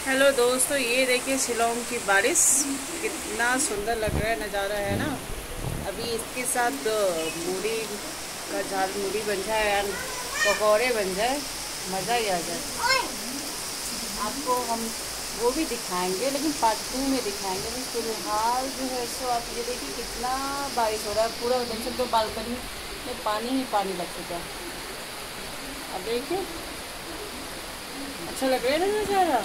Hello दोस्तों, ये देखिए शिलोंग की बारिश। कितना सुंदर लग रहा है नज़ारा, है ना? अभी इसके साथ मूढ़ी का झाल मूढ़ी बन जाए या पकौड़े बन जाए, मज़ा ही आ जाए। आपको हम वो भी दिखाएँगे, लेकिन पार्ट टू में दिखाएँगे। लेकिन फ़िलहाल जो है सो, आप ये देखिए कितना बारिश हो रहा है। पूरा दरअसल तो बालकनी में पानी ही पानी लग चुका है। अब देखिए। अच्छा लग रहा है ना नज़ारा